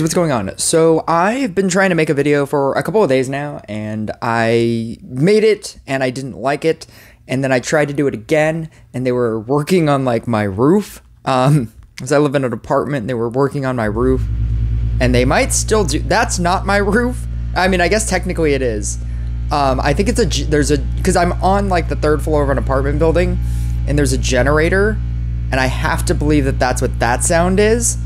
What's going on? So I've been trying to make a video for a couple of days now and I made it and I didn't like it and then I tried to do it again and they were working on like my roof. Um because I live in an apartment they were working on my roof and they might still do that's not my roof. I mean I guess technically it is. Um I think it's a there's a because I'm on like the third floor of an apartment building and there's a generator and I have to believe that that's what that sound is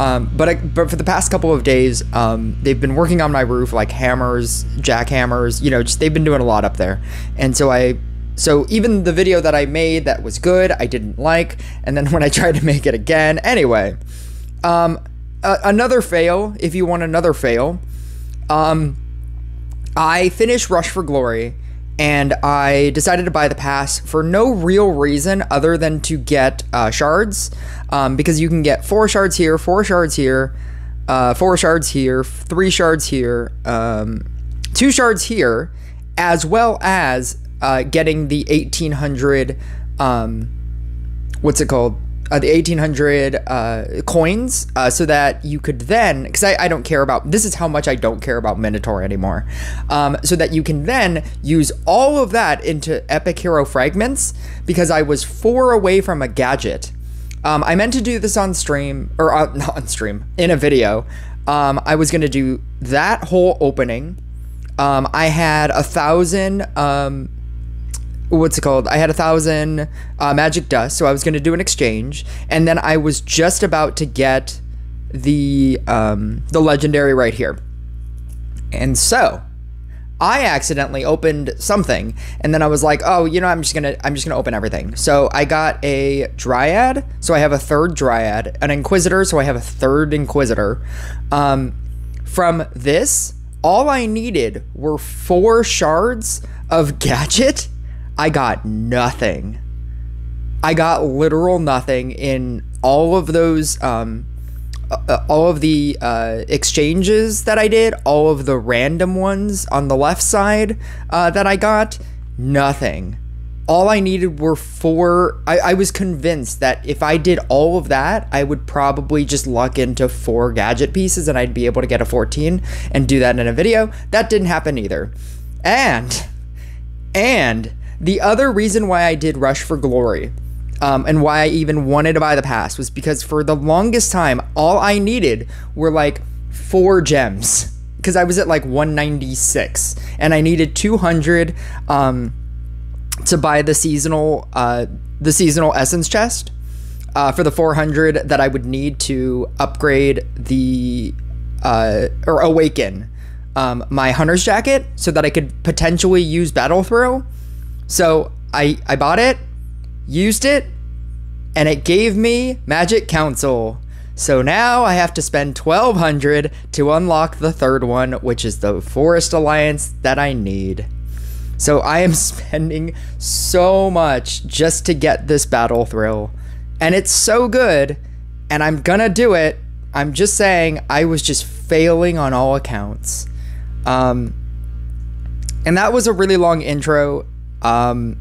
um, but I, but for the past couple of days, um, they've been working on my roof, like hammers, jackhammers. You know, just they've been doing a lot up there. And so I, so even the video that I made that was good, I didn't like. And then when I tried to make it again, anyway, um, another fail. If you want another fail, um, I finished Rush for Glory and I decided to buy the pass for no real reason other than to get uh, shards, um, because you can get four shards here, four shards here, uh, four shards here, three shards here, um, two shards here, as well as uh, getting the 1800. Um, what's it called? Uh, the 1800 uh, coins uh, so that you could then because I, I, don't care about this is how much i don't care about minotaur anymore. Um, so that you can then use all of that into epic hero fragments because i was four away from a gadget. Um, i meant to do this on stream or uh, not on stream in a video. Um, i was going to do that whole opening. Um, i had a thousand um, what's it called? I had a thousand uh, magic dust, so I was going to do an exchange, and then I was just about to get the um, the legendary right here, and so I accidentally opened something, and then I was like, oh, you know, I'm just gonna I'm just gonna open everything. So I got a dryad, so I have a third dryad, an inquisitor, so I have a third inquisitor. Um, from this, all I needed were four shards of gadget I got nothing. I got literal nothing in all of those, um, uh, uh, all of the uh, exchanges that I did, all of the random ones on the left side uh, that I got, nothing. All I needed were four. I, I was convinced that if I did all of that, I would probably just luck into four gadget pieces and I'd be able to get a 14 and do that in a video. That didn't happen either. And, and, the other reason why I did Rush for Glory um, and why I even wanted to buy the pass was because for the longest time, all I needed were like four gems. Because I was at like 196 and I needed 200 um, to buy the seasonal uh, the seasonal essence chest uh, for the 400 that I would need to upgrade the uh, or awaken um, my hunter's jacket so that I could potentially use battle throw so I I bought it, used it, and it gave me Magic Council. So now I have to spend 1200 to unlock the third one, which is the Forest Alliance that I need. So I am spending so much just to get this battle thrill. And it's so good, and I'm gonna do it. I'm just saying I was just failing on all accounts. Um, and that was a really long intro. Um,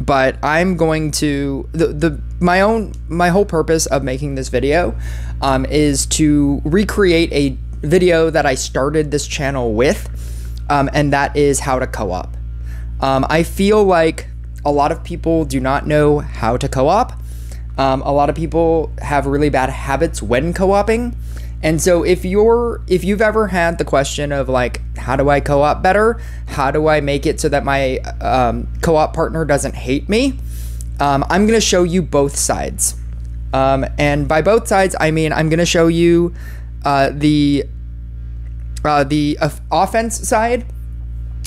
but I'm going to the the my own my whole purpose of making this video um, is to recreate a video that I started this channel with, um, and that is how to co-op. Um, I feel like a lot of people do not know how to co-op. Um, a lot of people have really bad habits when co-oping. And so if you're if you've ever had the question of like how do I co-op better? How do I make it so that my um, co-op partner doesn't hate me? Um, I'm gonna show you both sides. Um, and by both sides, I mean I'm gonna show you uh, the uh, the offense side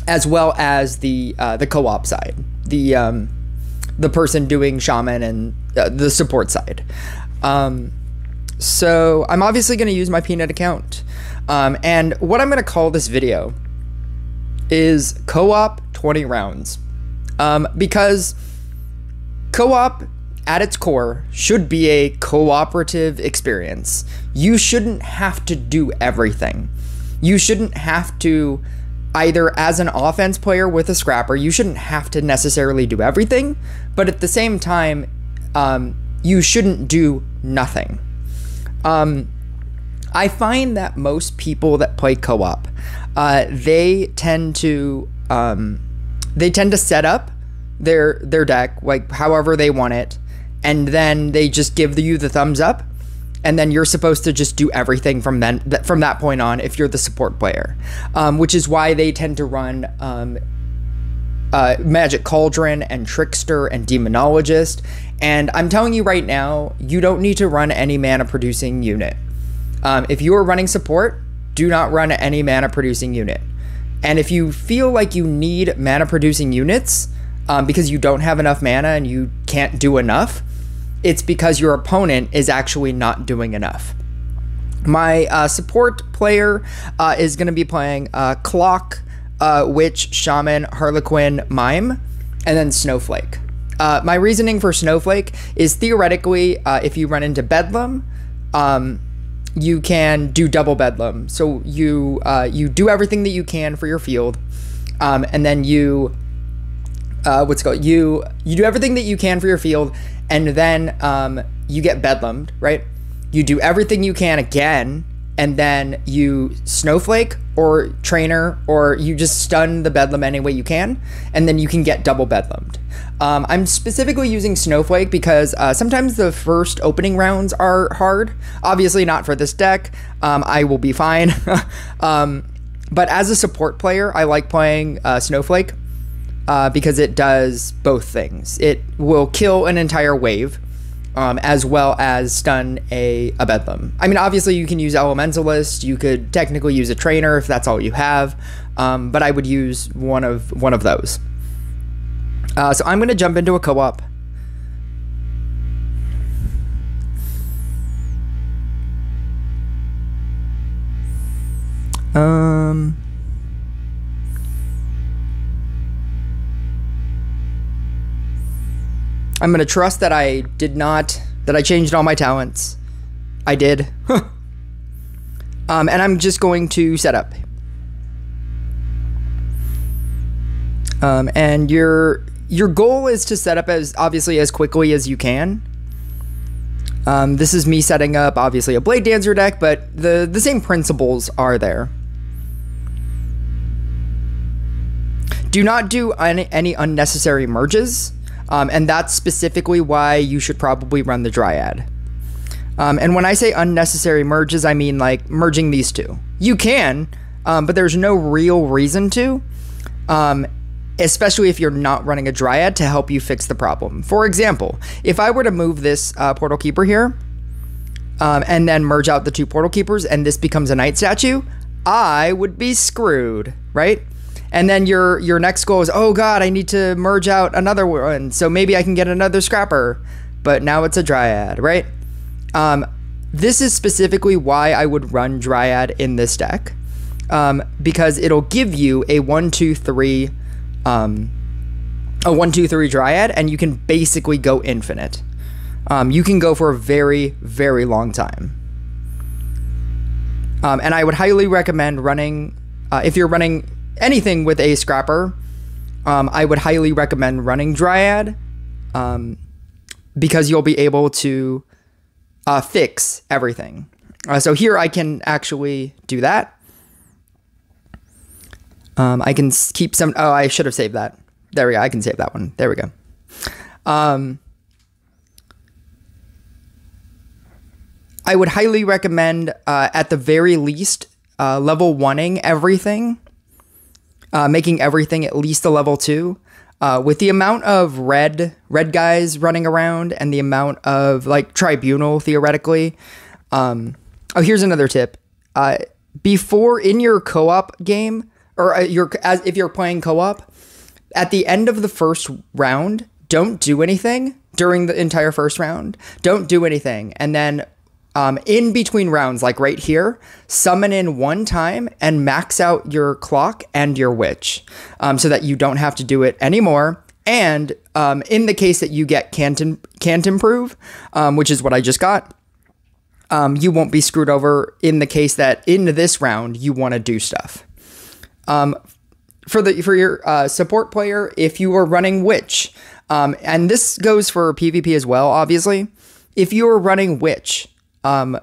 as well as the uh, the co-op side. The um, the person doing shaman and uh, the support side. So I'm obviously going to use my Peanut account. Um, and what I'm going to call this video is co-op 20 rounds. Um, because co-op at its core should be a cooperative experience. You shouldn't have to do everything. You shouldn't have to either as an offense player with a scrapper, you shouldn't have to necessarily do everything, but at the same time, um, you shouldn't do nothing. Um, I find that most people that play co-op, uh, they tend to um, they tend to set up their their deck like however they want it, and then they just give you the thumbs up, and then you're supposed to just do everything from then from that point on if you're the support player, um, which is why they tend to run. Um, uh, Magic Cauldron and Trickster and Demonologist. And I'm telling you right now, you don't need to run any mana producing unit. Um, if you are running support, do not run any mana producing unit. And if you feel like you need mana producing units um, because you don't have enough mana and you can't do enough, it's because your opponent is actually not doing enough. My uh, support player uh, is going to be playing uh, Clock, uh, Witch, Shaman, Harlequin, Mime, and then Snowflake. Uh, my reasoning for Snowflake is theoretically, uh, if you run into Bedlam, um, you can do double bedlam. So you uh, you do everything that you can for your field, um, and then you uh, what's called you you do everything that you can for your field, and then um, you get bedlamed, right? You do everything you can again, and then you snowflake or trainer, or you just stun the bedlam any way you can, and then you can get double bedlamed. Um, I'm specifically using Snowflake because uh, sometimes the first opening rounds are hard. Obviously, not for this deck. Um, I will be fine. um, but as a support player, I like playing uh, Snowflake uh, because it does both things. It will kill an entire wave. Um, as well as stun a, a bedlam. I mean, obviously, you can use Elementalist. You could technically use a trainer if that's all you have, um, but I would use one of one of those. Uh, so I'm going to jump into a co-op. Um... I'm going to trust that I did not, that I changed all my talents. I did. um, and I'm just going to set up. Um, and you're your goal is to set up as obviously as quickly as you can. Um, this is me setting up obviously a Blade Dancer deck, but the, the same principles are there. Do not do any, any unnecessary merges, um, and that's specifically why you should probably run the Dryad. Um, and when I say unnecessary merges, I mean like merging these two. You can, um, but there's no real reason to. Um, especially if you're not running a Dryad to help you fix the problem. For example, if I were to move this uh, Portal Keeper here, um, and then merge out the two Portal Keepers, and this becomes a Knight statue, I would be screwed, right? And then your your next goal is, oh god, I need to merge out another one, so maybe I can get another Scrapper, but now it's a Dryad, right? Um, this is specifically why I would run Dryad in this deck, um, because it'll give you a one, two, three um, a one, two, three Dryad, and you can basically go infinite. Um, you can go for a very, very long time. Um, and I would highly recommend running, uh, if you're running anything with a scrapper, um, I would highly recommend running Dryad um, because you'll be able to uh, fix everything. Uh, so here I can actually do that. Um, I can keep some. Oh, I should have saved that. There we go. I can save that one. There we go. Um, I would highly recommend, uh, at the very least, uh, level oneing everything, uh, making everything at least a level two. Uh, with the amount of red red guys running around and the amount of like tribunal theoretically. Um, oh, here's another tip. Uh, before in your co-op game, or uh, you're as if you're playing co-op, at the end of the first round, don't do anything during the entire first round. Don't do anything, and then um, in between rounds, like right here, summon in one time and max out your clock and your witch, um, so that you don't have to do it anymore. And um, in the case that you get can't can't improve, um, which is what I just got, um, you won't be screwed over. In the case that in this round you want to do stuff. Um, for the for your uh, support player, if you are running Witch, and this goes for PvP as well, obviously. If you are running Witch, um,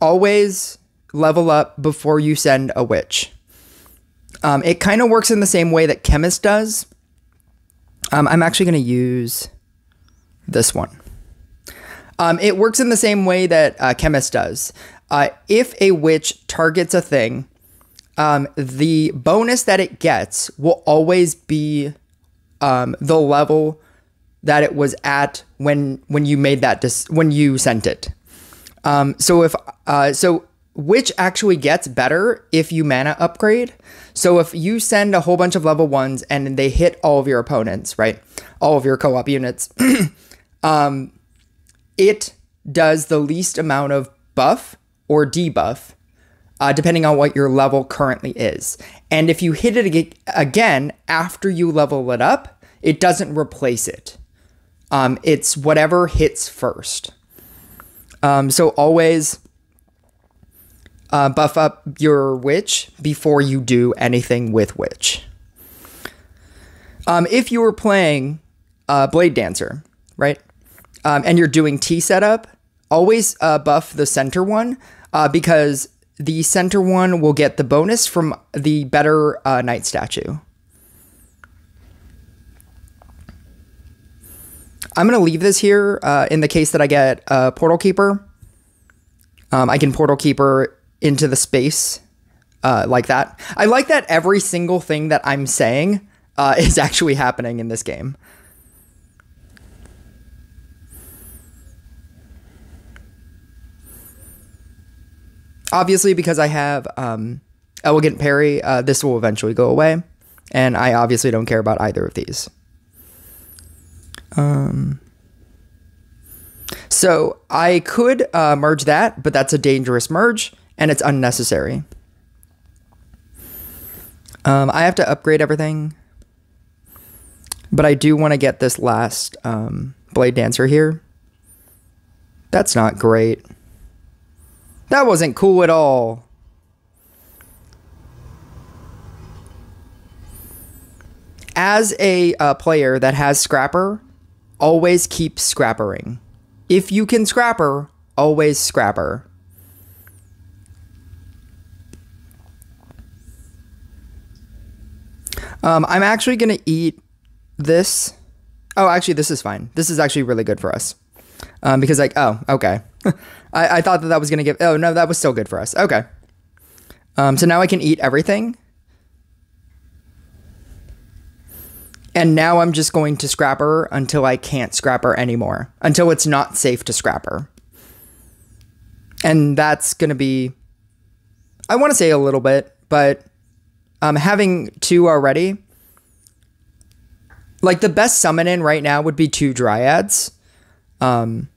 always level up before you send a witch. Um, it kind of works in the same way that Chemist does. Um, I'm actually going to use this one. Um, it works in the same way that uh, Chemist does. Uh, if a witch targets a thing, um, the bonus that it gets will always be um, the level that it was at when when you made that when you sent it. Um, so if uh, so, which actually gets better if you mana upgrade. So if you send a whole bunch of level ones and they hit all of your opponents, right, all of your co-op units, um, it does the least amount of buff or debuff. Uh, depending on what your level currently is. And if you hit it again after you level it up, it doesn't replace it. Um, it's whatever hits first. Um, so always uh, buff up your witch before you do anything with witch. Um, if you were playing uh, Blade Dancer, right, um, and you're doing T setup, always uh, buff the center one uh, because the center one will get the bonus from the better uh, knight statue. I'm going to leave this here uh, in the case that I get a Portal Keeper. Um, I can Portal Keeper into the space uh, like that. I like that every single thing that I'm saying uh, is actually happening in this game. Obviously, because I have um, Elegant Parry, uh, this will eventually go away. And I obviously don't care about either of these. Um, so I could uh, merge that, but that's a dangerous merge and it's unnecessary. Um, I have to upgrade everything, but I do want to get this last um, Blade Dancer here. That's not great. That wasn't cool at all. As a uh, player that has Scrapper, always keep scrappering. If you can scrapper, always scrapper. Um, I'm actually going to eat this. Oh, actually, this is fine. This is actually really good for us. Um, because, like, oh, okay. I, I thought that that was going to give. Oh, no, that was still good for us. Okay. Um, so now I can eat everything. And now I'm just going to scrapper until I can't scrapper anymore, until it's not safe to scrapper. And that's going to be, I want to say a little bit, but um, having two already, like the best summon in right now would be two dryads, um,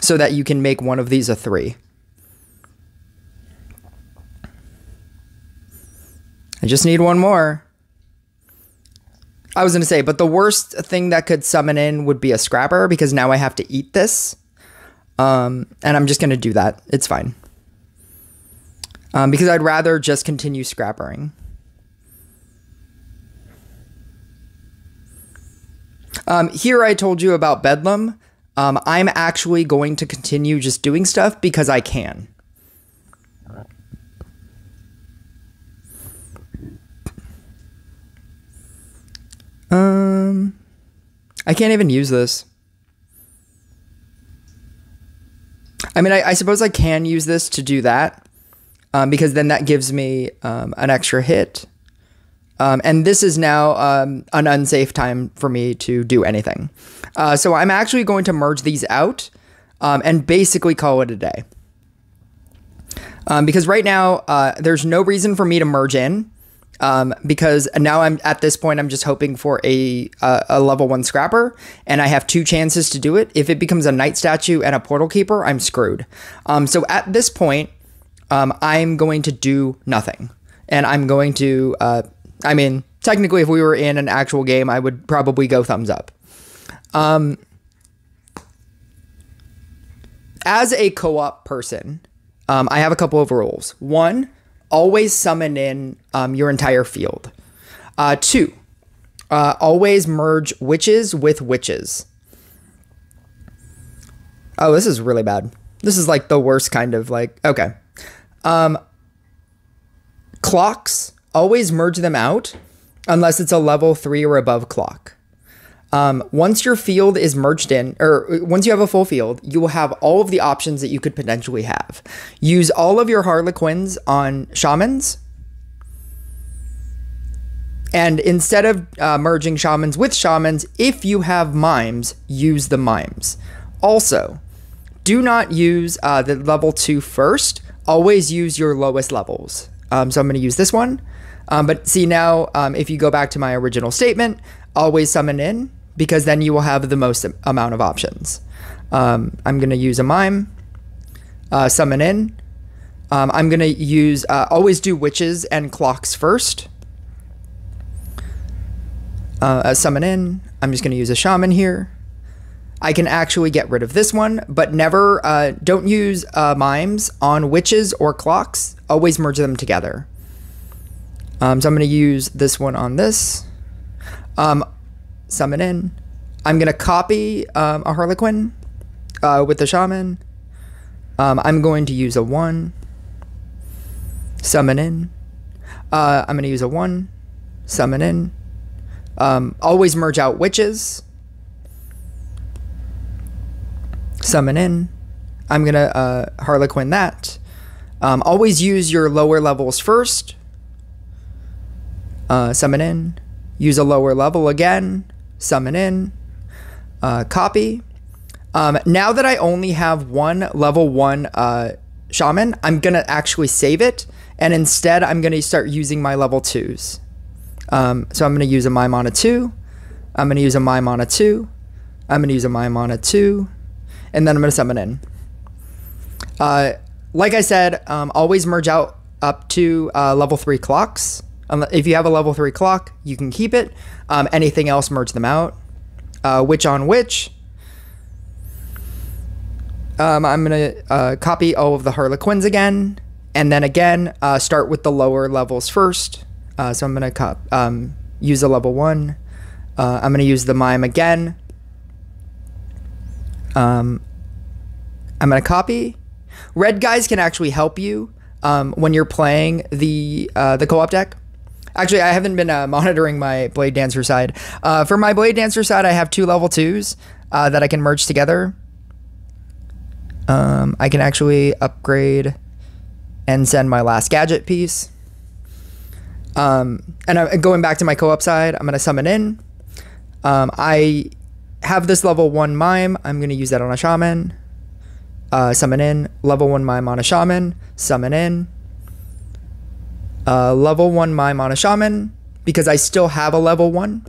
so that you can make one of these a three. I just need one more. I was going to say, but the worst thing that could summon in would be a scrapper because now I have to eat this. Um, and I'm just going to do that. It's fine. Um, because I'd rather just continue scrappering. Um, here I told you about Bedlam. Um, I'm actually going to continue just doing stuff because I can. Um, I can't even use this. I mean, I, I suppose I can use this to do that, um, because then that gives me um, an extra hit. Um, and this is now um, an unsafe time for me to do anything. Uh, so I'm actually going to merge these out um, and basically call it a day. Um, because right now, uh, there's no reason for me to merge in um, because now I'm at this point. I'm just hoping for a uh, a level one scrapper, and I have two chances to do it. If it becomes a knight statue and a portal keeper, I'm screwed. Um, so at this point, um, I'm going to do nothing, and I'm going to. Uh, I mean, technically, if we were in an actual game, I would probably go thumbs up. Um, as a co-op person, um, I have a couple of rules. One always summon in um, your entire field. Uh, two, uh, always merge witches with witches. Oh, this is really bad. This is like the worst kind of like, okay. Um, clocks, always merge them out unless it's a level three or above clock. Um, once your field is merged in, or once you have a full field, you will have all of the options that you could potentially have. Use all of your Harlequins on shamans. And instead of uh, merging shamans with shamans, if you have mimes, use the mimes. Also, do not use uh, the level two first. Always use your lowest levels. Um, so I'm going to use this one. Um, but see now, um, if you go back to my original statement, always summon in because then you will have the most amount of options. Um, I'm going to use a mime, uh, summon in. Um, I'm going to use, uh, always do witches and clocks first. Uh, summon in. I'm just going to use a shaman here. I can actually get rid of this one, but never, uh, don't use uh, mimes on witches or clocks. Always merge them together. Um, so I'm going to use this one on this. Um, summon in. I'm going to copy um, a Harlequin uh, with the Shaman. Um, I'm going to use a 1. Summon in. Uh, I'm going to use a 1. Summon in. Um, always merge out witches. Summon in. I'm going to uh, Harlequin that. Um, always use your lower levels first. Uh, summon in. Use a lower level again summon in, uh, copy. Um, now that I only have one level one uh, shaman, I'm gonna actually save it, and instead I'm gonna start using my level twos. Um, so I'm gonna use a mime two. I'm gonna use a mime two. I'm gonna use a mime two, and then I'm gonna summon in. Uh, like I said, um, always merge out up to uh, level three clocks. If you have a level three clock, you can keep it. Um, anything else, merge them out. Uh, witch on which? Um, I'm going to uh, copy all of the Harlequins again. And then again, uh, start with the lower levels first. Uh, so I'm going to um, use a level one. Uh, I'm going to use the mime again. Um, I'm going to copy. Red guys can actually help you um, when you're playing the uh, the co-op deck. Actually, I haven't been uh, monitoring my Blade Dancer side. Uh, for my Blade Dancer side, I have two level twos uh, that I can merge together. Um, I can actually upgrade and send my last gadget piece. Um, and I'm going back to my co-op side. I'm gonna summon in. Um, I have this level one mime. I'm gonna use that on a shaman. Uh, summon in level one mime on a shaman. Summon in uh, level one my Mana Shaman because I still have a level one.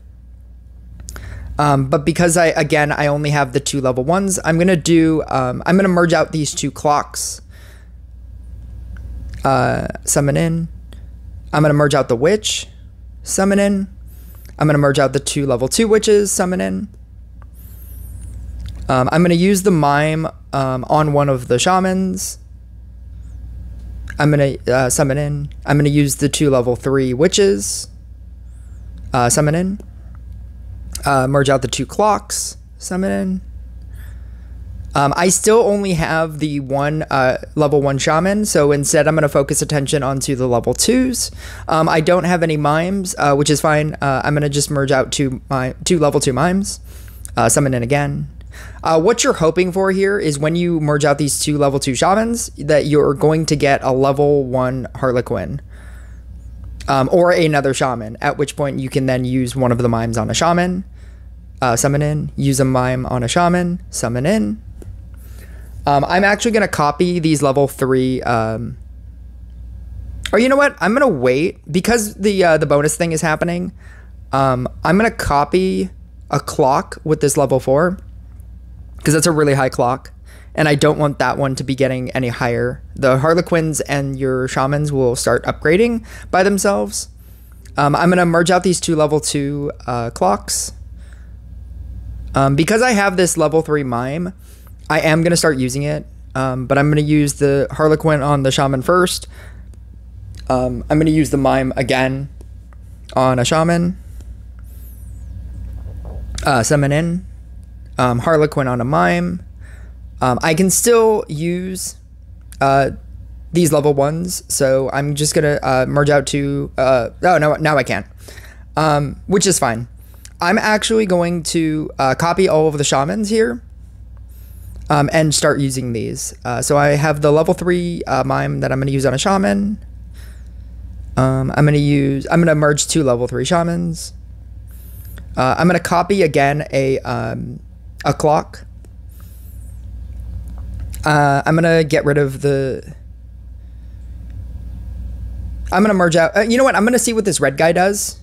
Um, but because I, again, I only have the two level ones, I'm going to do, um, I'm going to merge out these two clocks. Uh, summon in. I'm going to merge out the witch. Summon in. I'm going to merge out the two level two witches. Summon in. Um, I'm going to use the mime um, on one of the shamans. I'm to uh, summon in. I'm to use the two level 3 witches. Uh, summon in. Uh, merge out the two clocks. Summon in. Um, I still only have the one uh, level one shaman, so instead I'm going to focus attention onto the level twos. Um, I don't have any mimes, uh, which is fine. Uh, I'm going to just merge out two my two level two mimes. Uh, summon in again. Uh, what you're hoping for here is when you merge out these two level two shamans, that you're going to get a level one Harlequin. Um, or another shaman, at which point you can then use one of the mimes on a shaman, uh, summon in, use a mime on a shaman, summon in. Um, I'm actually going to copy these level three. Um, or you know what? I'm going to wait because the uh, the bonus thing is happening. Um, I'm going to copy a clock with this level four because that's a really high clock. And I don't want that one to be getting any higher. The Harlequins and your Shamans will start upgrading by themselves. Um, I'm going to merge out these two level 2 uh, clocks. Um, because I have this level 3 Mime, I am going to start using it. Um, but I'm going to use the Harlequin on the Shaman first. Um, I'm going to use the Mime again on a Shaman. Uh, summon in um, Harlequin on a mime, Um, I can still use uh, these level ones, so I'm just gonna uh, merge out to. Uh, oh no, now I can't, um, which is fine. I'm actually going to uh, copy all of the shamans here. Um, and start using these. Uh, so I have the level three uh, mime that I'm going to use on a shaman. Um, I'm going to use. I'm going to merge two level three shamans. I'm going to copy again a um, a clock. Uh, I'm to get rid of the. I'm to merge out. Uh, you know what? I'm to see what this red guy does.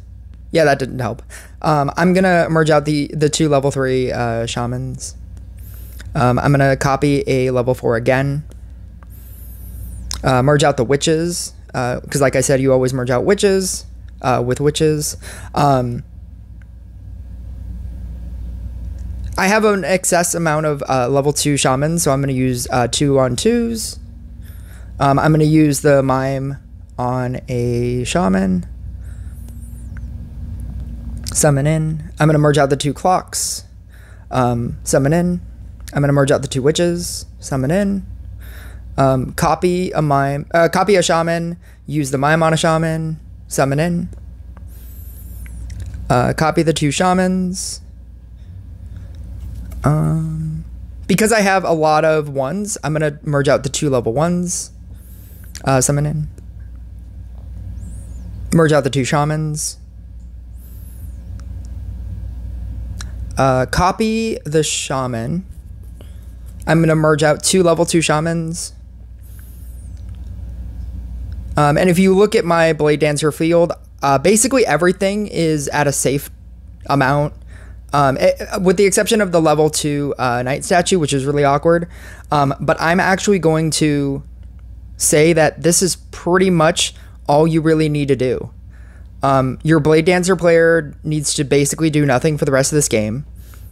Yeah, that didn't help. Um, I'm to merge out the, the two level three uh, shamans. Um, I'm to copy a level four again. Uh, merge out the witches. Because, like I said, you always merge out witches with witches. Um, I have an excess amount of uh, level two shamans, so I'm going to use uh, two on twos. Um, I'm going to use the mime on a shaman. Summon in. I'm going to merge out the two clocks. Um, summon in. I'm going to merge out the two witches. Summon in. Um, copy a mime. Uh, copy a shaman. Use the mime on a shaman. Summon in. Uh, copy the two shamans. Um, because I have a lot of ones, I'm gonna merge out the two level ones. Uh, summon in. Merge out the two shamans. Uh, copy the shaman. I'm gonna merge out two level two shamans. Um, and if you look at my Blade Dancer field, uh, basically everything is at a safe amount. Um, it, eh, with the exception of the level two uh, knight statue, which is really awkward. Um, but I'm actually going to say that this is pretty much all you really need to do. Um, your Blade Dancer player needs to basically do nothing for the rest of this game.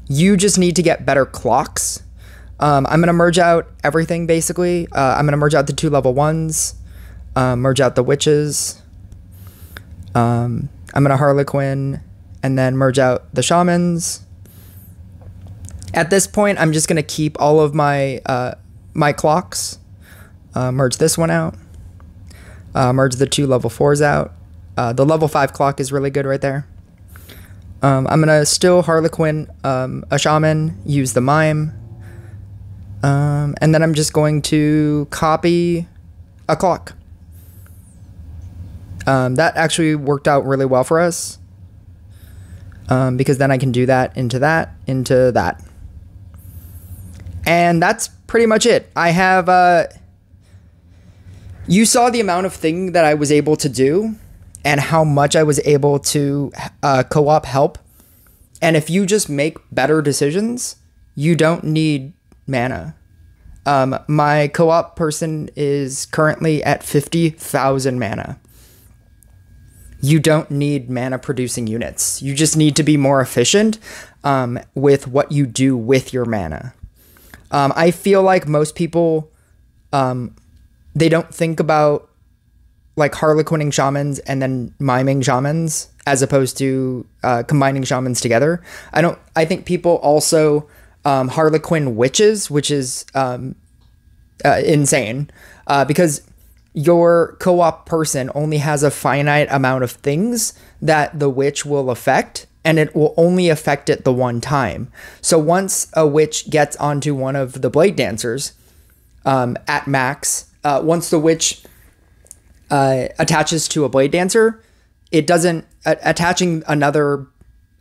You just need to get better clocks. Um, I'm going to merge out everything basically. Uh, I'm going to merge out the two level ones, uh, merge out the witches. Um, I'm going to Harlequin and then merge out the shamans. At this point, I'm just going to keep all of my uh, my clocks. Uh, merge this one out. Uh, merge the two level fours out. Uh, the level five clock is really good right there. Um, I'm gonna still Harlequin um, a shaman, use the mime, um, and then I'm just going to copy a clock. Um, that actually worked out really well for us um, because then I can do that into that, into that. And that's pretty much it. I have, uh, you saw the amount of thing that I was able to do and how much I was able to uh, co op help. And if you just make better decisions, you don't need mana. Um, my co op person is currently at 50,000 mana you don't need mana producing units. You just need to be more efficient um, with what you do with your mana. Um, I feel like most people, um, they don't think about like harlequining shamans and then miming shamans as opposed to uh, combining shamans together. I don't. I think people also um, harlequin witches, which is um, uh, insane uh, because your co op person only has a finite amount of things that the witch will affect, and it will only affect it the one time. So once a witch gets onto one of the blade dancers um, at max, uh, once the witch uh, attaches to a blade dancer, it doesn't, uh, attaching another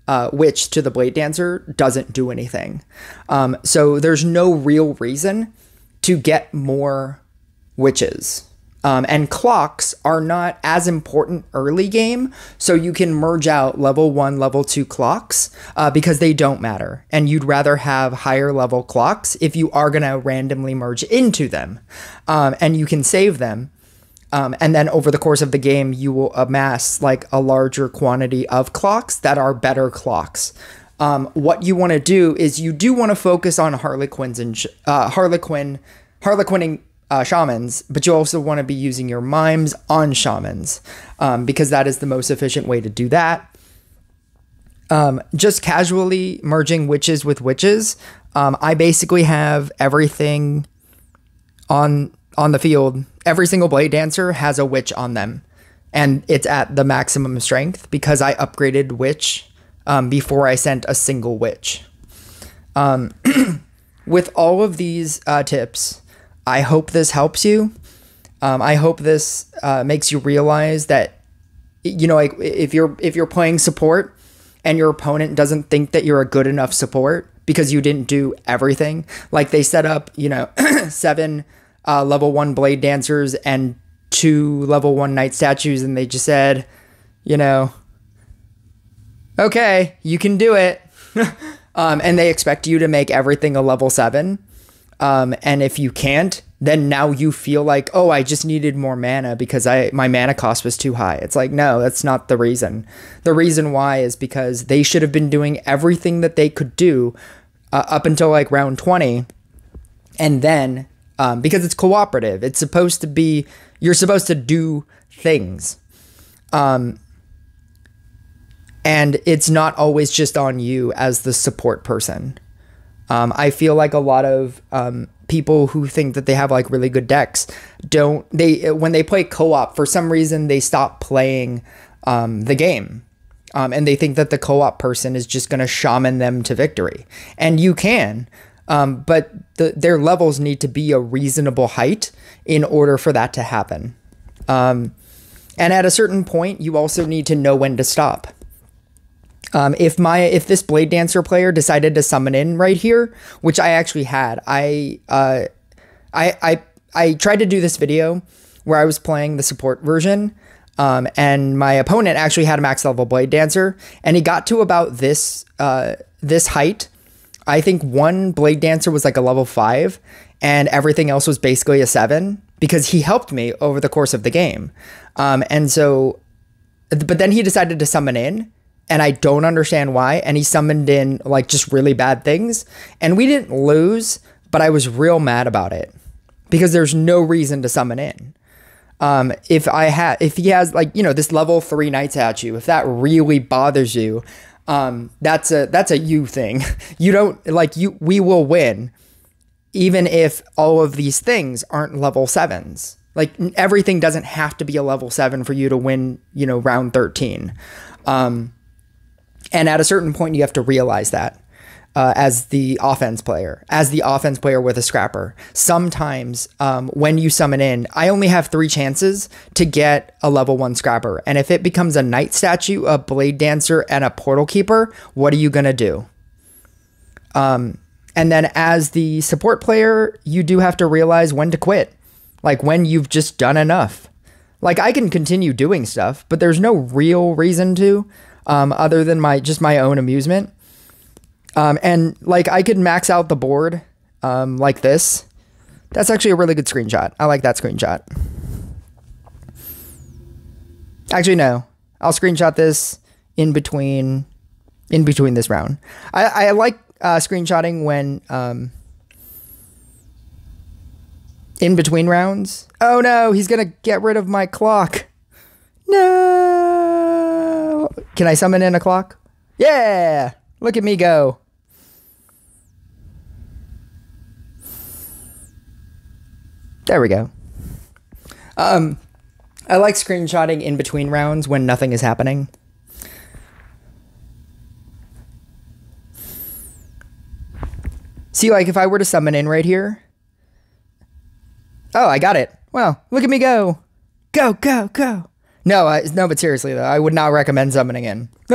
uh, witch to the blade dancer doesn't do anything. Um, so there's no real reason to get more witches. Um, and clocks are not as important early game, so you can merge out level one, level two clocks uh, because they don't matter. And you'd rather have higher level clocks if you are going to randomly merge into them. Um, and you can save them. Um, and then over the course of the game, you will amass like a larger quantity of clocks that are better clocks. Um, what you want to do is you do want to focus on Harlequins and uh, Harlequin, Harlequining uh, shamans, but you also want to be using your mimes on shamans um, because that is the most efficient way to do that. Um, just casually merging witches with witches um, I basically have everything on on the field. Every single blade dancer has a witch on them, and it's at the maximum strength because I upgraded witch um, before I sent a single witch. Um, with all of these uh, tips, I hope this helps you. Um, I hope this uh, makes you realize that you know, like if you're if you're playing support and your opponent doesn't think that you're a good enough support because you didn't do everything, like they set up, you know, seven uh, level one blade dancers and two level one knight statues, and they just said, you know, okay, you can do it. um, and they expect you to make everything a level seven. Um, and if you can't, then now you feel like, oh, I just needed more mana because I my mana cost was too high. It's like, no, that's not the reason. The reason why is because they should have been doing everything that they could do uh, up until like round 20. And then, um, because it's cooperative, it's supposed to be, you're supposed to do things. Um, and it's not always just on you as the support person. Um, I feel like a lot of um, people who think that they have like really good decks don't they when they play co-op for some reason they stop playing um, the game. Um, and they think that the co-op person is just going to shaman them to victory. And you can um, but the, their levels need to be a reasonable height in order for that to happen. Um, and at a certain point you also need to know when to stop um, if my if this blade dancer player decided to summon in right here, which I actually had, I uh, I I I tried to do this video where I was playing the support version, um, and my opponent actually had a max level blade dancer, and he got to about this uh, this height. I think one blade dancer was like a level five, and everything else was basically a seven because he helped me over the course of the game. Um, and so, but then he decided to summon in, and I don't understand why. And he summoned in like just really bad things. And we didn't lose, but I was real mad about it because there's no reason to summon in. Um, if I had, if he has like you know this level three knight statue, if that really bothers you, um, that's a that's a you thing. you don't like you. We will win, even if all of these things aren't level sevens. Like everything doesn't have to be a level seven for you to win. You know, round thirteen. Um, and at a certain point, you have to realize that. Uh, as the offense player, as the offense player with a scrapper. Sometimes um, when you summon in, I only have three chances to get a level one scrapper. And if it becomes a knight statue, a blade dancer, and a portal keeper, what are you going to do? Um, and then as the support player, you do have to realize when to quit, like when you've just done enough. Like I can continue doing stuff, but there's no real reason to um, other than my just my own amusement. Um, and like I could max out the board um, like this. That's actually a really good screenshot. I like that screenshot. Actually, no. I'll screenshot this in between in between this round. I, I like uh, screenshotting when um, in between rounds. Oh no, he's gonna get rid of my clock. No. Can I summon in a clock? Yeah. Look at me go. There we go. Um, I like screenshotting in between rounds when nothing is happening. See, like if I were to summon in right here. Oh, I got it. Well, look at me go. Go, go, go. No, I, no, but seriously though, I would not recommend summoning in.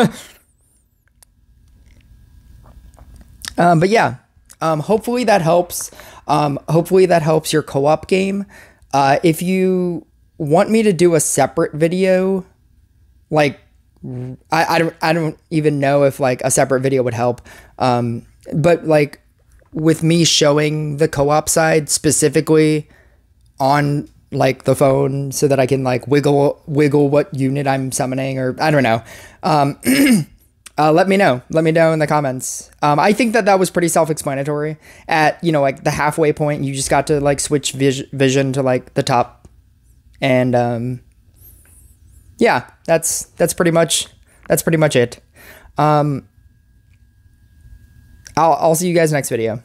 um, but yeah, um, hopefully that helps. Um, hopefully that helps your co-op game. Uh, if you want me to do a separate video, like I, I don't I don't even know if like a separate video would help. Um, but like with me showing the co-op side specifically on like the phone so that I can like wiggle wiggle what unit I'm summoning or I don't know. Um, uh, let me know. Let me know in the comments. Um, I think that that was pretty self-explanatory. At you know like the halfway point, you just got to like switch vis- vision to like the top, and um, yeah, that's that's pretty much that's pretty much it. Um, I'll, I'll see you guys next video.